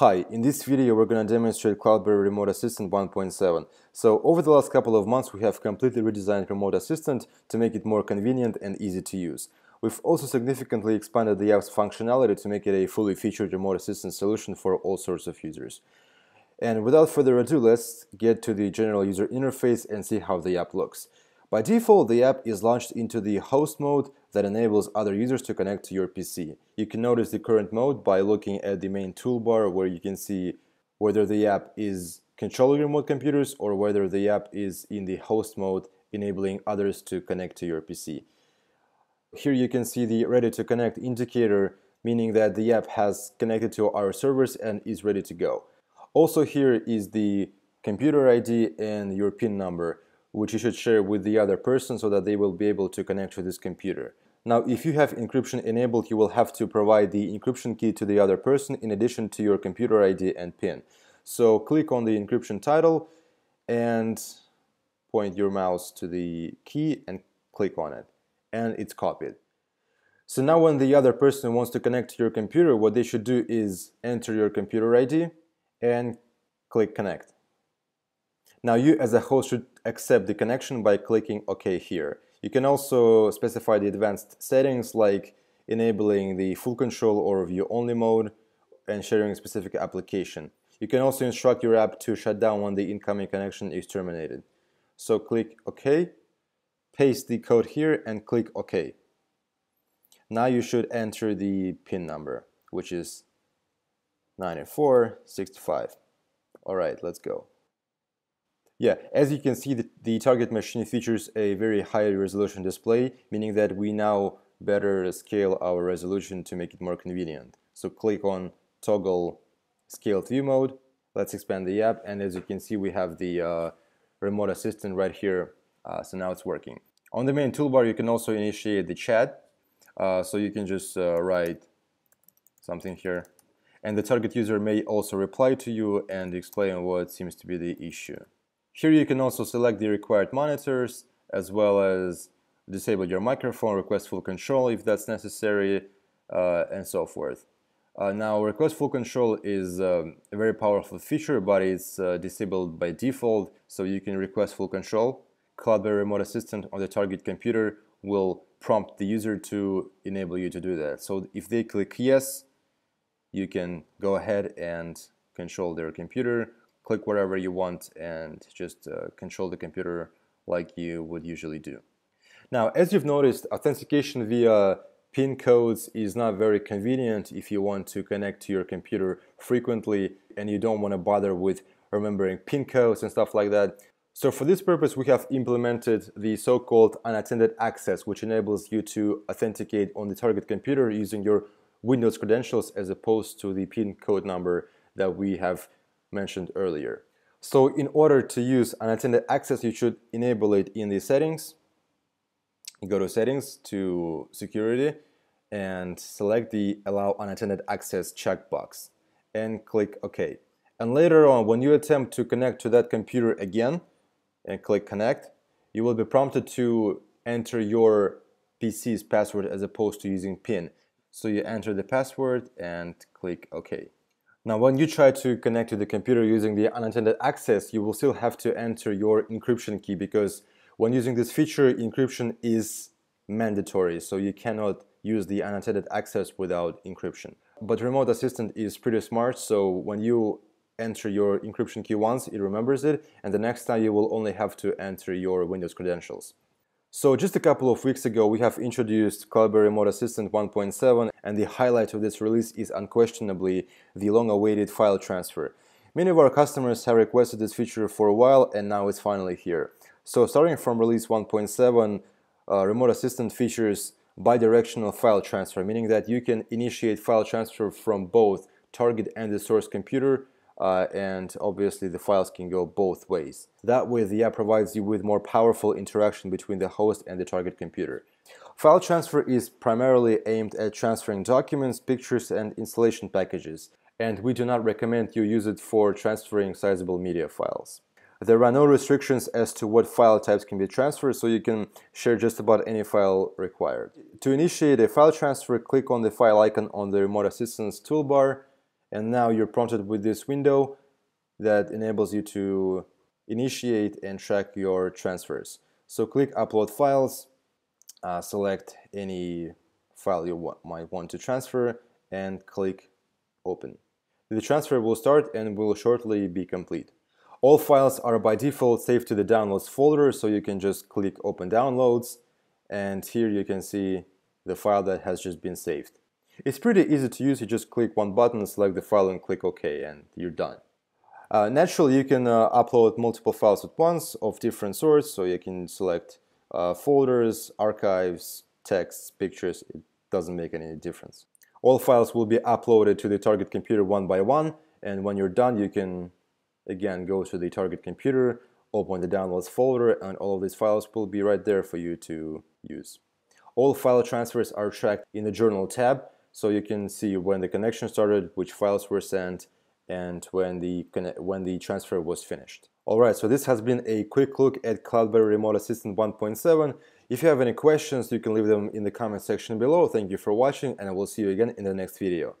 Hi, in this video we're going to demonstrate CloudBerry Remote Assistant 1.7. So over the last couple of months we have completely redesigned Remote Assistant to make it more convenient and easy to use. We've also significantly expanded the app's functionality to make it a fully featured Remote Assistant solution for all sorts of users. And without further ado, let's get to the general user interface and see how the app looks. By default, the app is launched into the host mode that enables other users to connect to your PC. You can notice the current mode by looking at the main toolbar where you can see whether the app is controlling remote computers or whether the app is in the host mode enabling others to connect to your PC. Here you can see the ready to connect indicator meaning that the app has connected to our servers and is ready to go. Also here is the computer ID and your PIN number which you should share with the other person so that they will be able to connect to this computer. Now, if you have encryption enabled, you will have to provide the encryption key to the other person in addition to your computer ID and PIN. So click on the encryption title and point your mouse to the key and click on it. And it's copied. So now when the other person wants to connect to your computer, what they should do is enter your computer ID and click connect. Now you as a host should accept the connection by clicking OK here. You can also specify the advanced settings like enabling the full control or view only mode and sharing a specific application. You can also instruct your app to shut down when the incoming connection is terminated. So click OK, paste the code here and click OK. Now you should enter the PIN number, which is 9465. All right, let's go. Yeah, as you can see, the, the, target machine features a very high resolution display, meaning that we now better scale our resolution to make it more convenient. So click on toggle scaled view mode. Let's expand the app, and as you can see, we have the uh, remote assistant right here. Uh, so now it's working. On the main toolbar, you can also initiate the chat. Uh, so you can just uh, write something here. And the target user may also reply to you and explain what seems to be the issue. Here you can also select the required monitors as well as disable your microphone, request full control if that's necessary, uh, and so forth. Uh, now, request full control is um, a very powerful feature, but it's uh, disabled by default, so you can request full control. CloudBerry Remote Assistant on the target computer will prompt the user to enable you to do that. So if they click yes, you can go ahead and control their computer click wherever you want and just uh, control the computer like you would usually do. Now, as you've noticed, authentication via PIN codes is not very convenient if you want to connect to your computer frequently and you don't want to bother with remembering PIN codes and stuff like that. So for this purpose, we have implemented the so-called unattended access, which enables you to authenticate on the target computer using your Windows credentials as opposed to the PIN code number that we have mentioned earlier. So in order to use unattended access, you should enable it in the settings. You go to settings to security and select the allow unattended access checkbox and click OK. And later on, when you attempt to connect to that computer again and click connect, you will be prompted to enter your PC's password as opposed to using PIN. So you enter the password and click OK. Now, when you try to connect to the computer using the unattended access, you will still have to enter your encryption key because when using this feature, encryption is mandatory, so you cannot use the unattended access without encryption. But Remote Assistant is pretty smart, so when you enter your encryption key once, it remembers it, and the next time you will only have to enter your Windows credentials. So just a couple of weeks ago, we have introduced CloudBerry Remote Assistant 1.7 and the highlight of this release is unquestionably the long-awaited file transfer. Many of our customers have requested this feature for a while and now it's finally here. So starting from release 1.7, uh, Remote Assistant features bidirectional file transfer, meaning that you can initiate file transfer from both target and the source computer uh, and obviously the files can go both ways. That way the app provides you with more powerful interaction between the host and the target computer. File transfer is primarily aimed at transferring documents, pictures, and installation packages, and we do not recommend you use it for transferring sizable media files. There are no restrictions as to what file types can be transferred, so you can share just about any file required. To initiate a file transfer, click on the file icon on the Remote Assistance toolbar and now you're prompted with this window that enables you to initiate and track your transfers. So click upload files, uh, select any file you might want to transfer and click open. The transfer will start and will shortly be complete. All files are by default saved to the downloads folder so you can just click open downloads and here you can see the file that has just been saved. It's pretty easy to use, you just click one button, select the file and click OK and you're done. Uh, naturally, you can uh, upload multiple files at once of different sorts, so you can select uh, folders, archives, texts, pictures, it doesn't make any difference. All files will be uploaded to the target computer one by one, and when you're done, you can again go to the target computer, open the downloads folder, and all of these files will be right there for you to use. All file transfers are tracked in the journal tab, so you can see when the connection started, which files were sent, and when the, when the transfer was finished. Alright, so this has been a quick look at CloudBerry Remote Assistant 1.7. If you have any questions, you can leave them in the comment section below. Thank you for watching and I will see you again in the next video.